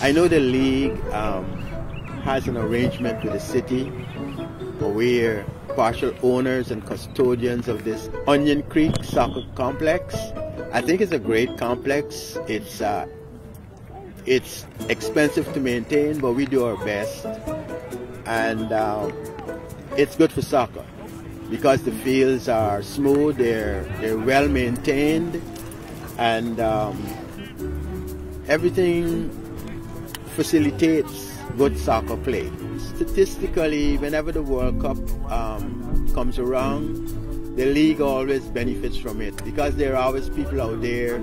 I know the league um, has an arrangement with the city where partial owners and custodians of this Onion Creek Soccer Complex. I think it's a great complex. It's uh, it's expensive to maintain, but we do our best, and uh, it's good for soccer because the fields are smooth, they're they're well maintained, and um, everything facilitates good soccer play. Statistically, whenever the World Cup um, comes around, the league always benefits from it because there are always people out there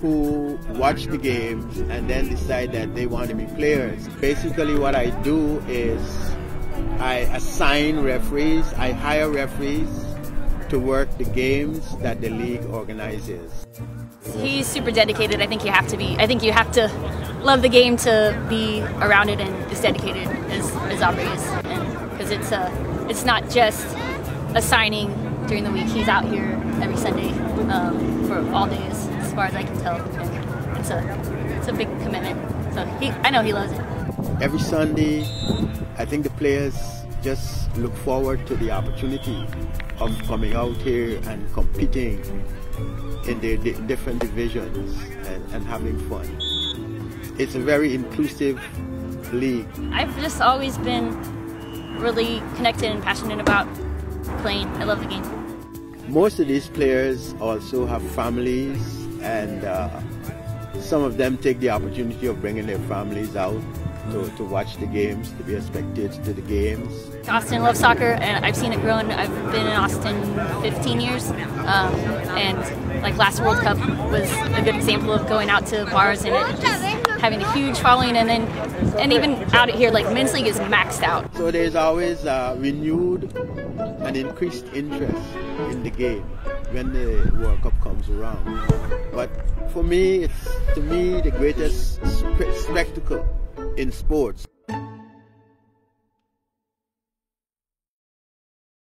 who watch the games and then decide that they want to be players. Basically, what I do is I assign referees, I hire referees to work the games that the league organizes. He's super dedicated. I think you have to be. I think you have to love the game to be around it and as dedicated as, as Aubrey is. Because it's a, it's not just a signing during the week. He's out here every Sunday um, for all days, as far as I can tell. And it's a, it's a big commitment. So he, I know he loves it. Every Sunday, I think the players just look forward to the opportunity of coming out here and competing in the different divisions and, and having fun. It's a very inclusive league. I've just always been really connected and passionate about playing. I love the game. Most of these players also have families and uh, some of them take the opportunity of bringing their families out to, to watch the games, to be a spectator to the games. Austin loves soccer, and I've seen it grow. And I've been in Austin 15 years, um, and like last World Cup was a good example of going out to bars and it just having a huge following, and then and even out here, like men's league is maxed out. So there's always uh, renewed and increased interest in the game when the World Cup comes around. But for me, it's to me the greatest spectacle in sports.